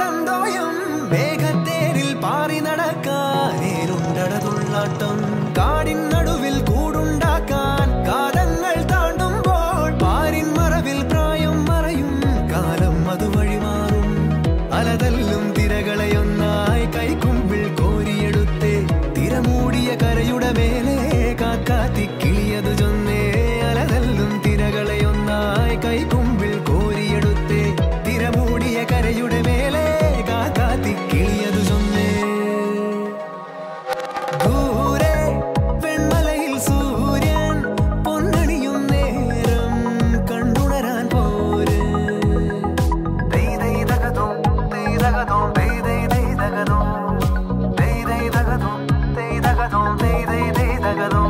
തന്തോയും മേഘത്തേരിൽ പാറി നടക്കാനേരുണ്ടട കാടിൻ നടുവിൽ தகதோ